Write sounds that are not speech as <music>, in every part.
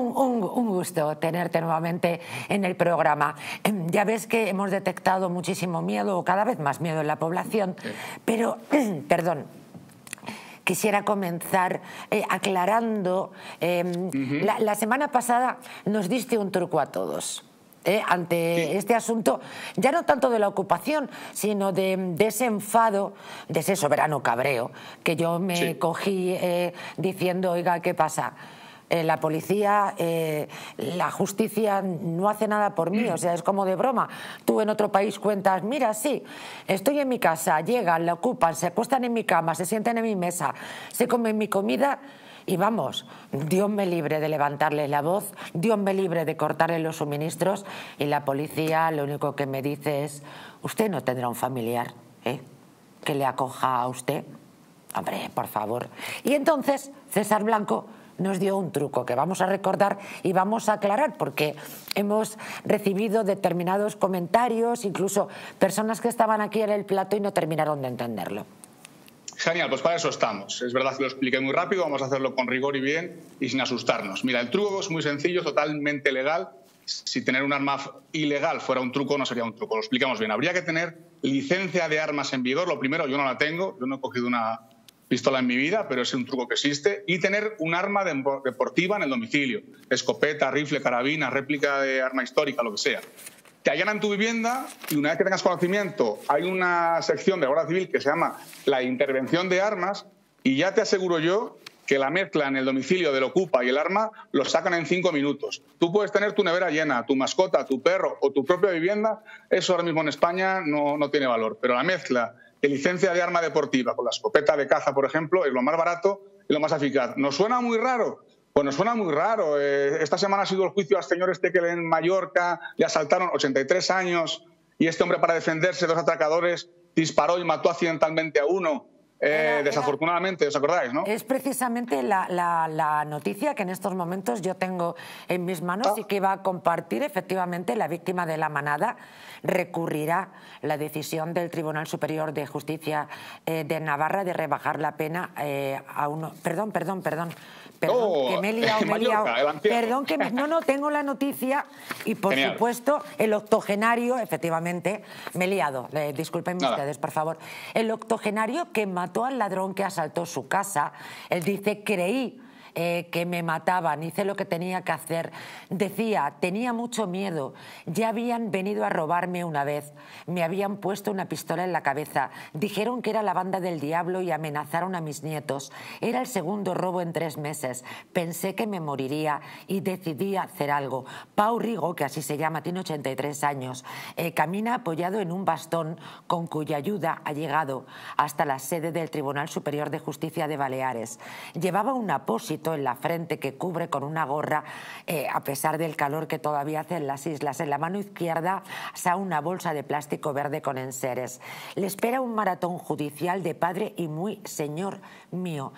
Un, gusto tenerte nuevamente en el programa. Em, ya ves que hemos detectado muchísimo miedo, o cada vez más miedo en la población, pero, <clears throat> perdón, quisiera comenzar eh, aclarando. Em, la, semana pasada nos diste un truco a todos. Eh, ante este asunto, ya no tanto de la ocupación, sino de, ese enfado, de ese soberano cabreo, que yo me cogí eh, diciendo, oiga, ¿qué pasa? Eh, la policía, eh, la justicia no hace nada por mí, o sea, es como de broma. Tú en otro país cuentas, mira, sí, estoy en mi casa, llegan, la ocupan, se apuestan en mi cama, se sientan en mi mesa, se comen mi comida y vamos, Dios me libre de levantarle la voz, Dios me libre de cortarle los suministros y la policía lo único que me dice es, usted no tendrá un familiar ¿eh? que le acoja a usted. Hombre, por favor. Y entonces César Blanco nos dio un truco que vamos a recordar y vamos a aclarar porque hemos recibido determinados comentarios, incluso personas que estaban aquí en el plato y no terminaron de entenderlo. Genial, pues para eso estamos. Es verdad que lo expliqué muy rápido, vamos a hacerlo con rigor y bien y sin asustarnos. Mira, el truco es muy sencillo, totalmente legal. Si tener un arma ilegal fuera un truco, no sería un truco. Lo explicamos bien. Habría que tener licencia de armas en vigor. Lo primero, yo no la tengo, yo no he cogido una, pistola en mi vida, pero es un truco que existe, y tener un arma deportiva en el domicilio, escopeta, rifle, carabina, réplica de arma histórica, lo que sea. Te allanan tu vivienda y una vez que tengas conocimiento, hay una sección de la Guardia Civil que se llama la intervención de armas y ya te aseguro yo que la mezcla en el domicilio del ocupa y el arma lo sacan en cinco minutos. Tú puedes tener tu nevera llena, tu mascota, tu perro o tu propia vivienda, eso ahora mismo en España no, no tiene valor, pero la mezcla licencia de arma deportiva con la escopeta de caza, por ejemplo, es lo más barato y lo más eficaz. ¿Nos suena muy raro? Pues nos suena muy raro. Eh, esta semana ha sido el juicio al señor este en Mallorca le asaltaron 83 años y este hombre para defenderse, dos atracadores, disparó y mató accidentalmente a uno. Eh, desafortunadamente, ¿os acordáis, no? Es precisamente la, noticia que en estos momentos yo tengo en mis manos ah. y que va a compartir efectivamente la víctima de la manada recurrirá la decisión del Tribunal Superior de Justicia eh, de Navarra de rebajar la pena eh, a uno. Perdón, perdón, perdón. Perdón, que me he <laughs> liado, me he liado. Perdón, que no, no, tengo la noticia y por supuesto el octogenario, efectivamente, me he liado. Eh, disculpen ustedes, por favor. El octogenario que mató al ladrón que asaltó su casa, él dice, creí eh, que me mataban, hice lo que tenía que hacer. Decía, tenía mucho miedo, ya habían venido a robarme una vez, me habían puesto una pistola en la cabeza, dijeron que era la banda del diablo y amenazaron a mis nietos. Era el segundo robo en tres meses, pensé que me moriría y decidí hacer algo. Pau Rigo, que así se llama, tiene 83 años, eh, camina apoyado en un bastón con cuya ayuda ha llegado hasta la sede del Tribunal Superior de Justicia de Baleares. Llevaba un en la frente que cubre con una gorra, eh, a pesar del calor que todavía hace en las islas. En la mano izquierda está una bolsa de plástico verde con enseres. Le espera un maratón judicial de padre y muy señor mío.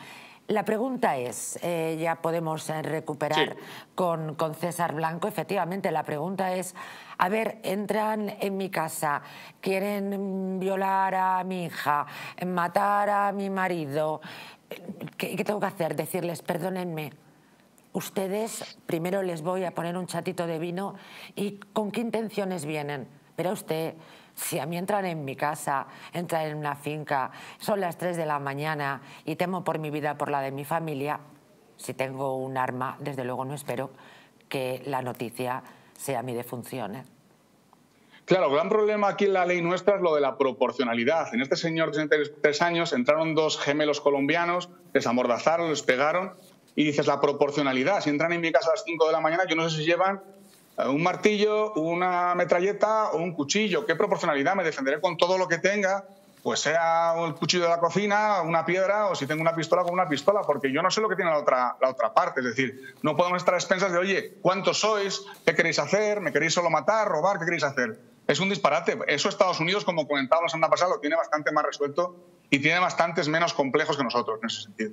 La pregunta es, eh, ya podemos eh, recuperar con, con, César Blanco, efectivamente, la pregunta es, a ver, entran en mi casa, quieren violar a mi hija, matar a mi marido, ¿Qué, tengo que hacer? Decirles, perdónenme, ustedes primero les voy a poner un chatito de vino y con qué intenciones vienen. Pero usted, si a mí entran en mi casa, entran en una finca, son las 3 de la mañana y temo por mi vida, por la de mi familia, si tengo un arma, desde luego no espero que la noticia sea mi defunción. ¿eh? Claro, gran problema aquí en la ley nuestra es lo de la proporcionalidad. En este señor de 63 años entraron dos gemelos colombianos, les amordazaron, les pegaron y dices la proporcionalidad. Si entran en mi casa a las 5 de la mañana, yo no sé si llevan eh, un martillo, una metralleta o un cuchillo. ¿Qué proporcionalidad? Me defenderé con todo lo que tenga, pues sea el cuchillo de la cocina, una piedra o si tengo una pistola con una pistola, porque yo no sé lo que tiene la otra, la otra parte. Es decir, no podemos estar a expensas de, oye, ¿cuántos sois? ¿Qué queréis hacer? ¿Me queréis solo matar, robar? ¿Qué queréis hacer? Es un disparate. Eso Estados Unidos, como comentaba la semana pasada, lo tiene bastante más resuelto y tiene bastantes menos complejos que nosotros en ese sentido.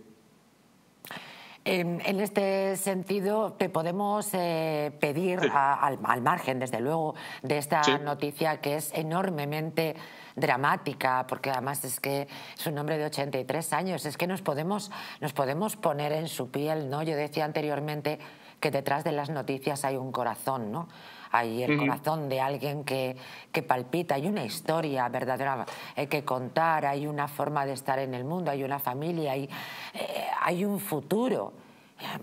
En, este sentido, te podemos eh, pedir, al, margen, desde luego, de esta noticia que es enormemente dramática, porque además es que es un hombre de 83 años, es que nos podemos, nos podemos poner en su piel, ¿no? Yo decía anteriormente que detrás de las noticias hay un corazón, ¿no? Hay el corazón de alguien que, que, palpita, hay una historia verdadera hay que contar, hay una forma de estar en el mundo, hay una familia, hay, eh, hay un futuro.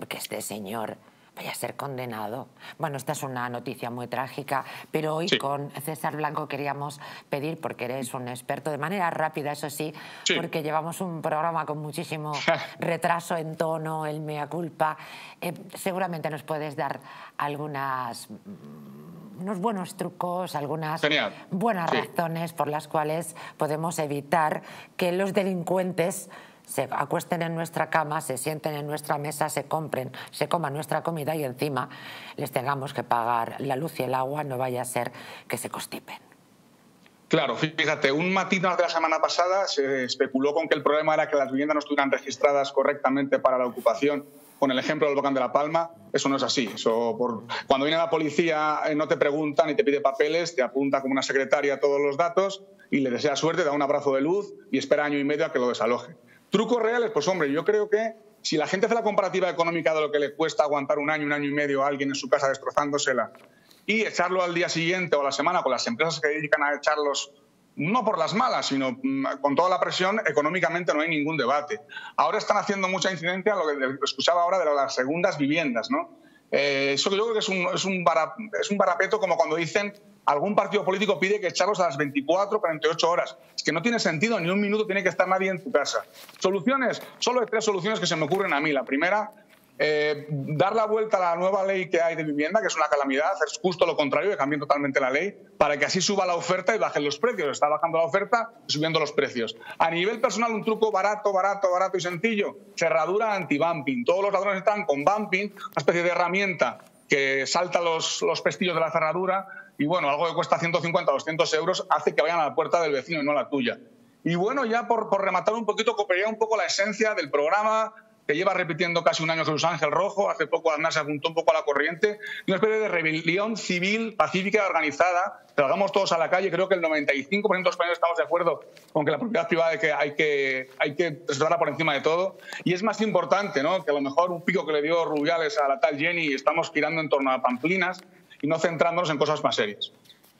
Que este señor vaya a ser condenado. Bueno, esta es una noticia muy trágica, pero hoy con César Blanco queríamos pedir, porque eres un experto, de manera rápida, eso sí, porque llevamos un programa con muchísimo <laughs> retraso en tono, el mea culpa, eh, seguramente nos puedes dar algunas mm, unos buenos trucos, algunas buenas razones por las cuales podemos evitar que los delincuentes se acuesten en nuestra cama, se sienten en nuestra mesa, se compren, se coman nuestra comida y encima les tengamos que pagar la luz y el agua, no vaya a ser que se constipen. Claro, fíjate, un matiz de la semana pasada se especuló con que el problema era que las viviendas no estuvieran registradas correctamente para la ocupación. Con el ejemplo del volcán de La Palma, eso no es así. Eso. Cuando viene la policía eh, no te pregunta ni te pide papeles, te apunta como una secretaria todos los datos y le desea suerte, da un abrazo de luz y espera año y medio a que lo desaloje. Trucos reales, pues hombre, yo creo que si la gente hace la comparativa económica de lo que le cuesta aguantar un año, un año y medio a alguien en su casa destrozándosela y echarlo al día siguiente o a la semana con las empresas que dedican a echarlos no por las malas, sino mm, con toda la presión, económicamente no hay ningún debate. Ahora están haciendo mucha incidencia, lo que escuchaba ahora, de las segundas viviendas. ¿no? Eh, eso yo creo que es un, es, un es un barapeto como cuando dicen algún partido político pide que echarlos a las 24, 48 horas. Es que no tiene sentido, ni un minuto tiene que estar nadie en tu casa. Soluciones, solo hay tres soluciones que se me ocurren a mí. La primera, eh, dar la vuelta a la nueva ley que hay de vivienda, que es una calamidad, hacer justo lo contrario, que cambien totalmente la ley, para que así suba la oferta y bajen los precios. Está bajando la oferta y subiendo los precios. A nivel personal, un truco barato, barato, barato y sencillo, cerradura anti-bumping. Todos los ladrones están con bumping, una especie de herramienta que salta los, los pestillos de la cerradura y bueno, algo que cuesta 150 o 200 euros hace que vayan a la puerta del vecino y no a la tuya. Y bueno, ya por, rematar un poquito, copiaría un poco la esencia del programa, que lleva repitiendo casi un año Jesús Ángel Rojo, hace poco además se apuntó un poco a la corriente, una especie de rebelión civil, pacífica, organizada, salgamos todos a la calle, creo que el 95% de los españoles estamos de acuerdo con que la propiedad privada hay que, hay que, hay que por encima de todo, y es más importante, ¿no?, que a lo mejor un pico que le dio Rubiales a la tal Jenny, estamos girando en torno a pamplinas y no centrándonos en cosas más serias.